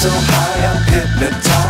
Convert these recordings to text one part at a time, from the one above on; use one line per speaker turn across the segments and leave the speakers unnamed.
So high, I'm hypnotized.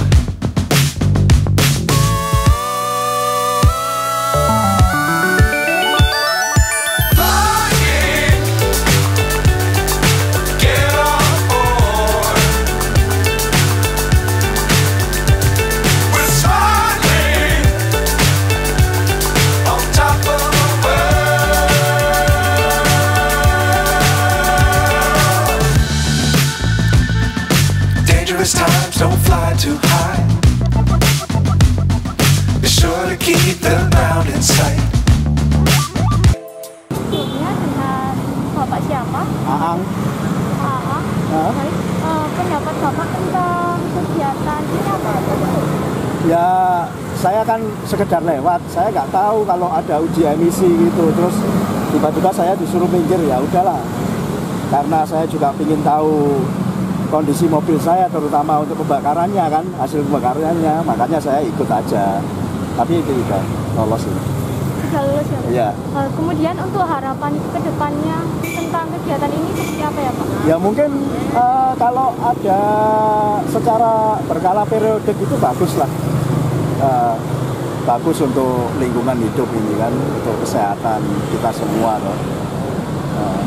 Dangerous times don't fly too high. Be sure to keep the ground in sight.
Bapak siapa?
Aang?
Baik. Eh, pendapat Bapak tentang kegiatan ini apa?
ya saya kan sekedar lewat, saya nggak tahu kalau ada uji emisi gitu, terus tiba-tiba saya disuruh minggir ya udahlah, karena saya juga ingin tahu kondisi mobil saya terutama untuk pembakarannya kan hasil pembakarannya makanya saya ikut aja tapi itu juga lolos ini
ya?
Iya.
Eh, kemudian untuk harapan ke depannya tentang kegiatan ini seperti apa ya Pak?
Ya mungkin eh, kalau ada secara berkala periodik itu bagus lah. Eh, bagus untuk lingkungan hidup ini kan, untuk kesehatan kita semua loh. Eh,